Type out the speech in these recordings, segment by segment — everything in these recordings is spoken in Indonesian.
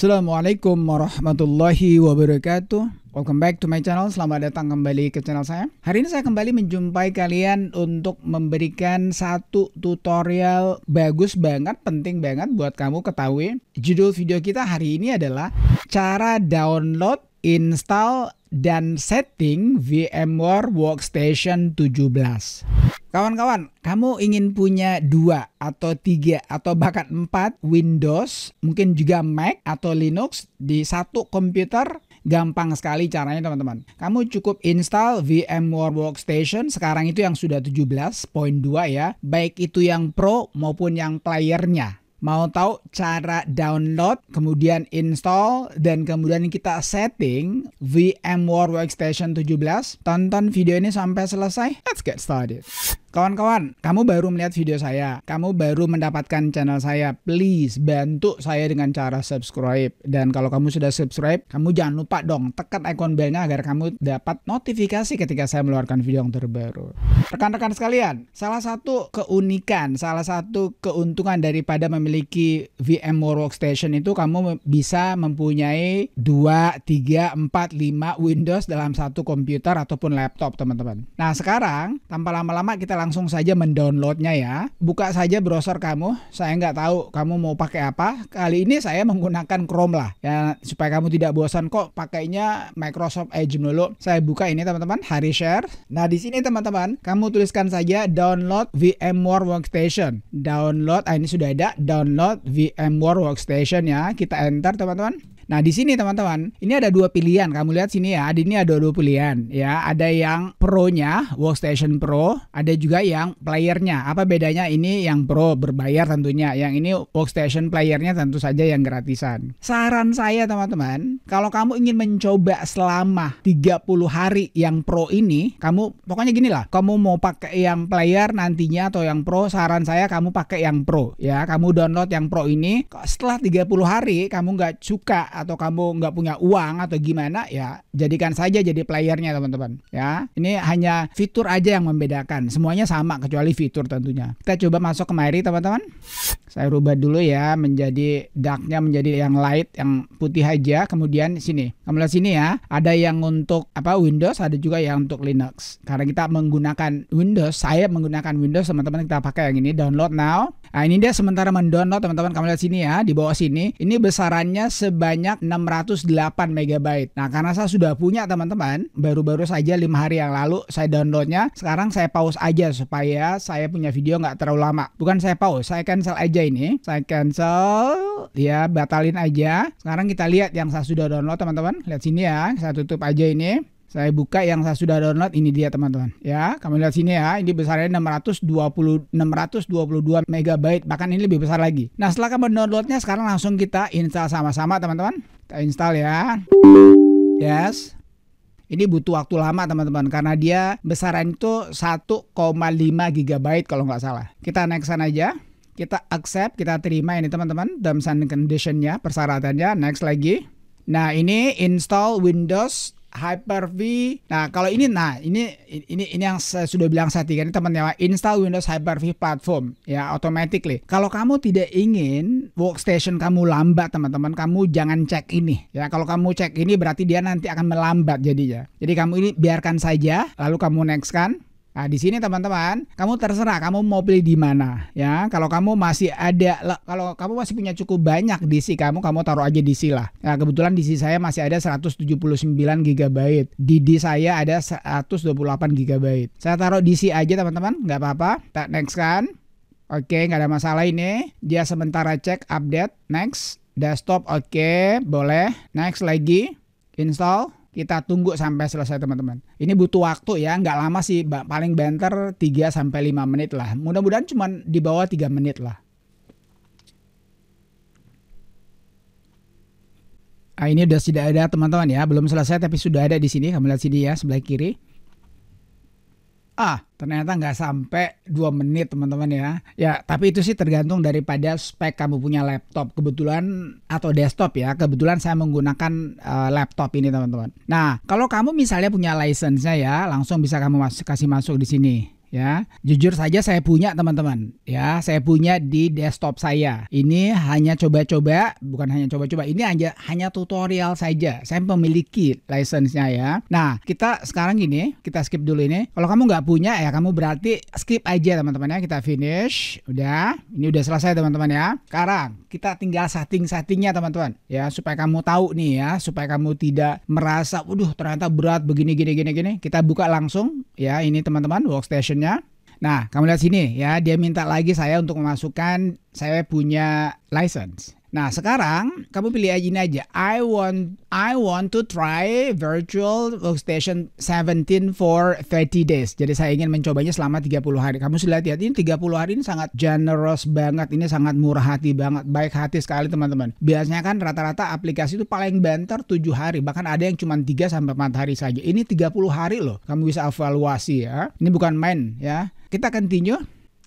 Assalamualaikum warahmatullahi wabarakatuh. Welcome back to my channel. Selamat datang kembali ke channel saya. Hari ini saya kembali menjumpai kalian Untuk memberikan satu tutorial Bagus banget, penting banget Buat kamu ketahui. Judul video kita hari ini adalah Cara download, install, dan setting VMware Workstation 17 Kawan-kawan, kamu ingin punya dua atau tiga atau bahkan empat Windows, mungkin juga Mac atau Linux di satu komputer Gampang sekali caranya teman-teman. Kamu cukup install VMware Workstation sekarang itu yang sudah 17.2 ya. Baik itu yang Pro maupun yang playernya. Mau tahu cara download, kemudian install, dan kemudian kita setting VMware Workstation 17? Tonton video ini sampai selesai. Let's get started. Kawan-kawan, kamu baru melihat video saya, kamu baru mendapatkan channel saya, please bantu saya dengan cara subscribe. Dan kalau kamu sudah subscribe, kamu jangan lupa dong tekan ikon belnya agar kamu dapat notifikasi ketika saya mengeluarkan video yang terbaru. Rekan-rekan sekalian, salah satu keunikan, salah satu keuntungan daripada memiliki VMware Workstation itu kamu bisa mempunyai 2, 3, 4, 5 Windows dalam satu komputer ataupun laptop teman-teman. Nah sekarang, tanpa lama-lama kita langsung saja mendownloadnya ya. Buka saja browser kamu. Saya nggak tahu kamu mau pakai apa. Kali ini saya menggunakan Chrome lah. Ya supaya kamu tidak bosan kok pakainya Microsoft Edge dulu. Saya buka ini teman-teman, hari share. Nah di sini teman-teman, kamu tuliskan saja download VMware Workstation. Download, ah ini sudah ada. Download VMware Workstation ya. Kita enter teman-teman. Nah, di sini teman-teman, ini ada dua pilihan. Kamu lihat sini ya, di ini ada dua pilihan ya. Ada yang Pro-nya, Workstation Pro, ada juga yang playernya. Apa bedanya? Ini yang Pro berbayar tentunya, yang ini Workstation playernya tentu saja yang gratisan. Saran saya teman-teman, kalau kamu ingin mencoba selama 30 hari yang Pro ini, kamu pokoknya gini lah, kamu mau pakai yang player nantinya atau yang Pro, saran saya kamu pakai yang Pro ya. Kamu download yang Pro ini, setelah 30 hari kamu nggak suka atau kamu nggak punya uang atau gimana ya jadikan saja jadi playernya teman-teman. Ya ini hanya fitur aja yang membedakan. Semuanya sama kecuali fitur tentunya. Kita coba masuk kemari teman-teman. Saya rubah dulu ya menjadi darknya menjadi yang light yang putih aja. Kemudian sini kamu lihat sini ya. Ada yang untuk apa Windows ada juga yang untuk Linux. Karena kita menggunakan Windows saya menggunakan Windows teman-teman kita pakai yang ini. Download now nah ini dia sementara mendownload teman-teman kamu lihat sini ya di bawah sini ini besarannya sebanyak sebanyak 608 MB. Nah, karena saya sudah punya teman-teman, baru-baru saja lima hari yang lalu saya downloadnya. Sekarang saya pause aja supaya saya punya video nggak terlalu lama. Bukan saya pause, saya cancel aja ini. Saya cancel, ya batalin aja. Sekarang kita lihat yang saya sudah download teman-teman. Lihat sini ya, saya tutup aja ini. Saya buka yang saya sudah download ini dia teman-teman. Ya, kamu lihat sini ya, ini besarnya 620 622 MB, bahkan ini lebih besar lagi. Nah, setelah kamu downloadnya sekarang langsung kita install sama-sama teman-teman. Kita install ya. Yes. Ini butuh waktu lama teman-teman karena dia besaran itu 1,5 GB kalau nggak salah. Kita next aja. Kita accept, kita terima ini teman-teman. Terms and conditionnya, persyaratannya. Next lagi. Nah ini install Windows Hyper-V. Nah, kalau ini nah ini ini ini yang saya sudah bilang saya tiga ini teman-teman install Windows Hyper-V platform ya automatically. Kalau kamu tidak ingin workstation kamu lambat teman-teman, kamu jangan cek ini ya. Kalau kamu cek ini berarti dia nanti akan melambat jadinya. Jadi kamu ini biarkan saja lalu kamu next kan Nah, di sini teman-teman, kamu terserah kamu mau pilih di mana ya. Kalau kamu masih ada kalau kamu masih punya cukup banyak DC kamu, kamu taruh aja DC lah. Nah, kebetulan DC saya masih ada 179 GB. Di D saya ada 128 GB. Saya taruh DC aja teman-teman, nggak apa-apa. Tak next kan. Oke, nggak ada masalah ini. Dia sementara cek update. Next. Desktop oke, boleh. Next lagi. Install kita tunggu sampai selesai teman-teman. Ini butuh waktu ya, nggak lama sih, paling banter 3 sampai 5 menit lah. Mudah-mudahan cuma di bawah 3 menit lah. Nah, ini udah tidak ada teman-teman ya, belum selesai tapi sudah ada di sini. Kamu lihat sini ya, sebelah kiri. Ah, ternyata nggak sampai 2 menit teman-teman ya. Ya, tapi itu sih tergantung daripada spek kamu punya laptop. Kebetulan atau desktop ya. Kebetulan saya menggunakan uh, laptop ini teman-teman. Nah, kalau kamu misalnya punya license-nya ya, langsung bisa kamu masuk kasih masuk di sini ya. Jujur saja saya punya teman-teman, ya. Saya punya di desktop saya. Ini hanya coba-coba, bukan hanya coba-coba. Ini hanya hanya tutorial saja. Saya memiliki license-nya ya. Nah, kita sekarang gini, kita skip dulu ini. Kalau kamu nggak punya ya kamu berarti skip aja teman-teman ya. Kita finish, udah. Ini udah selesai teman-teman ya. Sekarang kita tinggal setting-settingnya teman-teman ya supaya kamu tahu nih ya, supaya kamu tidak merasa, waduh ternyata berat begini gini gini gini. Kita buka langsung ya ini teman-teman workstation-nya. Nah, kamu lihat sini ya, dia minta lagi saya untuk memasukkan saya punya license. Nah, sekarang kamu pilih aja ini aja. I want I want to try virtual workstation 17 for 30 days. Jadi saya ingin mencobanya selama 30 hari. Kamu sudah lihat ini 30 hari ini sangat generous banget. Ini sangat murah hati banget. Baik hati sekali teman-teman. Biasanya kan rata-rata aplikasi itu paling banter 7 hari. Bahkan ada yang cuma 3 sampai 4 hari saja. Ini 30 hari loh. Kamu bisa evaluasi ya. Ini bukan main ya. Kita continue.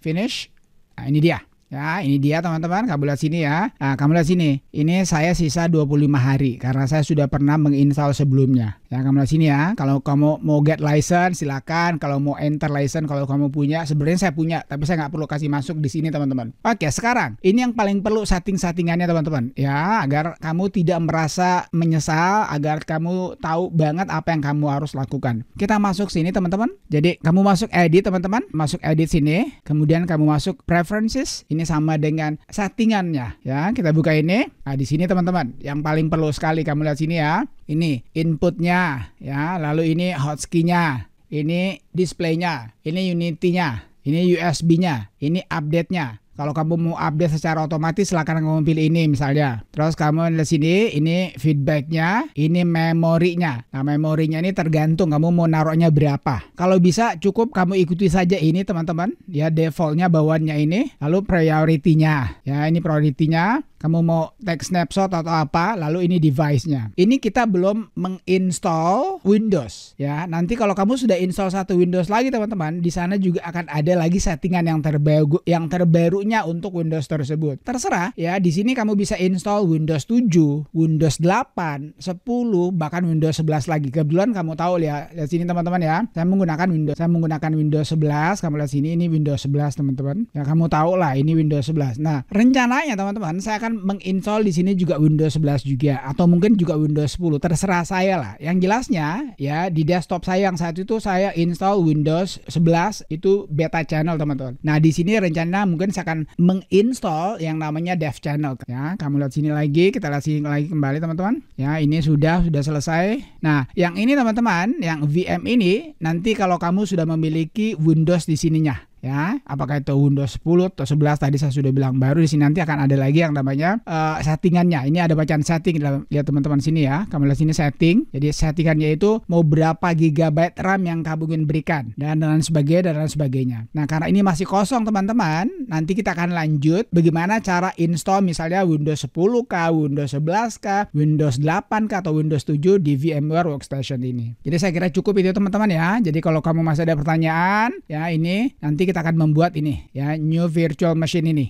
Finish. Nah, ini dia. Ya, ini dia teman-teman, kamu lihat sini ya. Nah, kamu lihat sini. Ini saya sisa 25 hari karena saya sudah pernah menginstal sebelumnya. Ya, kamu lihat sini ya. Kalau kamu mau get license silakan. Kalau mau enter license kalau kamu punya, sebenarnya saya punya, tapi saya nggak perlu kasih masuk di sini teman-teman. Oke, sekarang ini yang paling perlu setting-settingannya teman-teman. Ya, agar kamu tidak merasa menyesal, agar kamu tahu banget apa yang kamu harus lakukan. Kita masuk sini teman-teman. Jadi kamu masuk edit teman-teman, masuk edit sini, kemudian kamu masuk preferences. Ini ini sama dengan settingannya ya. Kita buka ini. Nah, di sini teman-teman, yang paling perlu sekali kamu lihat sini ya. Ini inputnya ya, lalu ini hotkey-nya, ini displaynya, ini unity-nya, ini USB-nya, ini update-nya. Kalau kamu mau update secara otomatis silahkan kamu pilih ini misalnya. Terus kamu lihat sini ini feedbacknya, ini memorinya. Nah memorinya ini tergantung kamu mau naruhnya berapa. Kalau bisa cukup kamu ikuti saja ini teman-teman. Ya defaultnya bawaannya ini. Lalu priority-nya. Ya ini priority-nya kamu mau take snapshot atau apa, lalu ini device-nya. Ini kita belum menginstall Windows ya. Nanti kalau kamu sudah install satu Windows lagi teman-teman, di sana juga akan ada lagi settingan yang terbaru yang terbarunya untuk Windows tersebut. Terserah ya, di sini kamu bisa install Windows 7, Windows 8, 10, bahkan Windows 11 lagi. Kebetulan kamu tahu ya, lihat sini teman-teman ya. Saya menggunakan Windows, saya menggunakan Windows 11. Kamu lihat sini ini Windows 11 teman-teman. Ya kamu tahu lah ini Windows 11. Nah, rencananya teman-teman saya akan menginstall di sini juga Windows 11 juga atau mungkin juga Windows 10 terserah saya lah. Yang jelasnya ya di desktop saya yang saat itu saya install Windows 11 itu beta channel teman-teman. Nah di sini rencana mungkin saya menginstall yang namanya dev channel ya. Kamu lihat sini lagi, kita lihat sini lagi kembali teman-teman. Ya ini sudah sudah selesai. Nah yang ini teman-teman, yang VM ini nanti kalau kamu sudah memiliki Windows di sininya ya apakah itu Windows 10 atau 11 tadi saya sudah bilang baru di sini nanti akan ada lagi yang namanya uh, settingannya. Ini ada bacaan setting lihat teman-teman sini ya. Kamu lihat sini setting. Jadi settingannya itu mau berapa gigabyte RAM yang kamu ingin berikan dan dan sebagainya dan lain sebagainya. Nah karena ini masih kosong teman-teman nanti kita akan lanjut bagaimana cara install misalnya Windows 10k Windows 11k Windows 8k atau Windows 7 di VMware Workstation ini. Jadi saya kira cukup itu teman-teman ya. Jadi kalau kamu masih ada pertanyaan ya ini nanti kita akan membuat ini ya new virtual machine ini.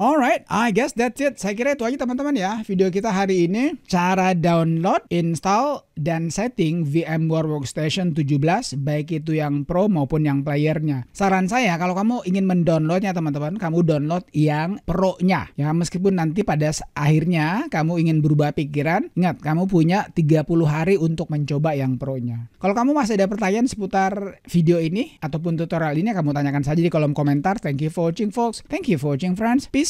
Alright, I guess that's it. Saya kira itu aja teman-teman ya video kita hari ini. Cara download, install, dan setting VMware Workstation 17 baik itu yang Pro maupun yang playernya. Saran saya kalau kamu ingin mendownloadnya teman-teman, kamu download yang Pro-nya. Ya meskipun nanti pada akhirnya kamu ingin berubah pikiran, ingat kamu punya 30 hari untuk mencoba yang Pro-nya. Kalau kamu masih ada pertanyaan seputar video ini ataupun tutorial ini, kamu tanyakan saja di kolom komentar. Thank you for watching folks. Thank you for watching friends. Peace.